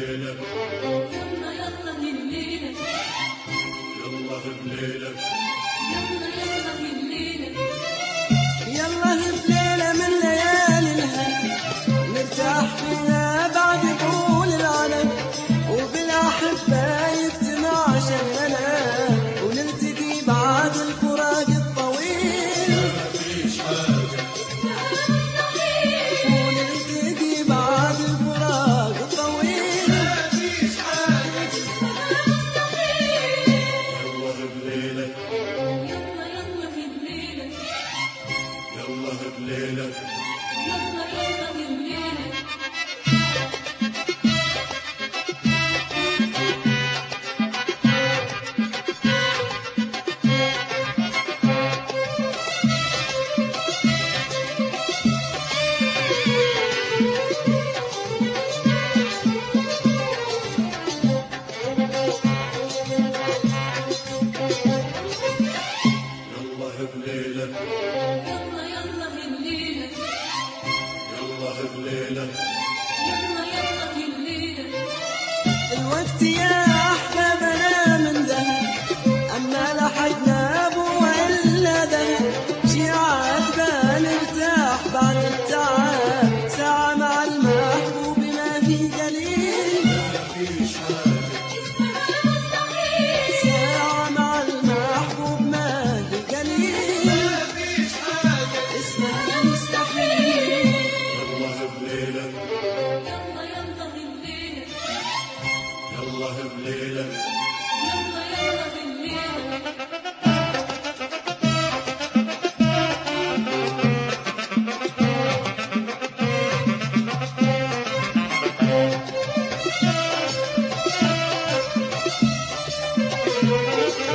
بليلة يلا يلا الليلة. يلا بليلة يلا يلا الليلة. نرتاح فيها بعد طول العالم وبالأحبة يجتمع شملنا ونلتقي بعد الكل Hallelujah.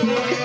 يلا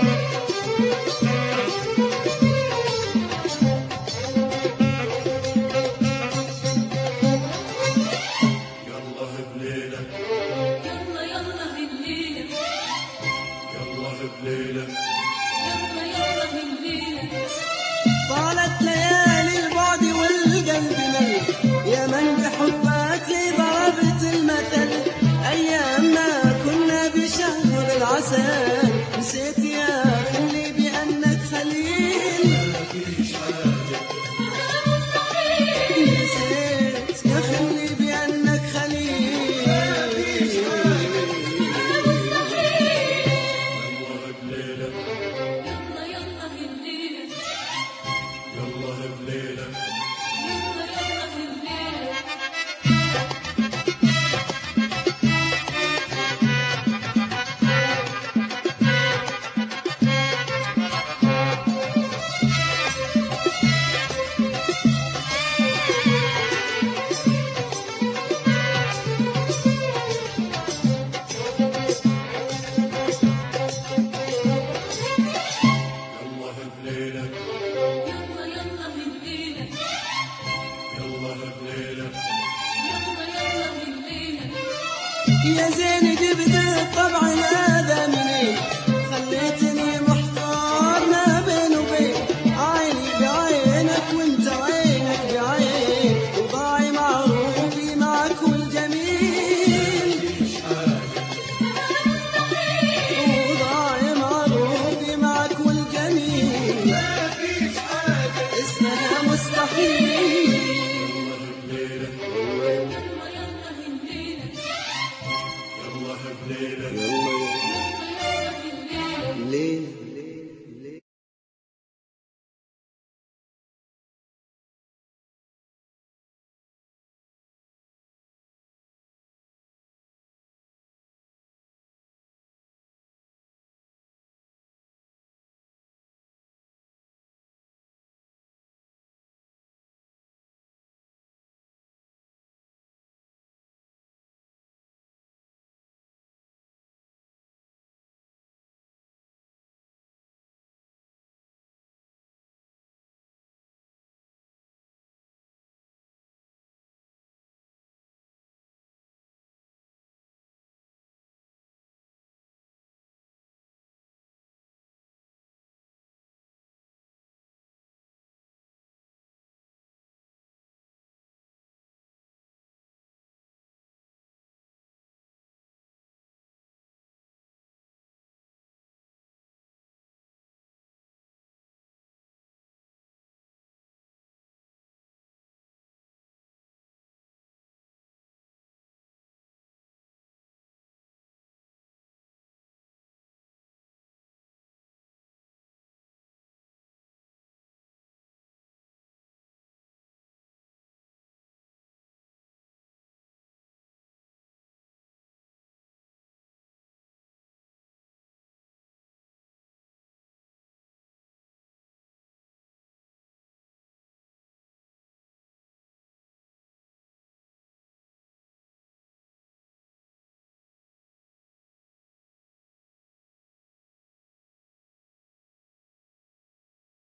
Yes,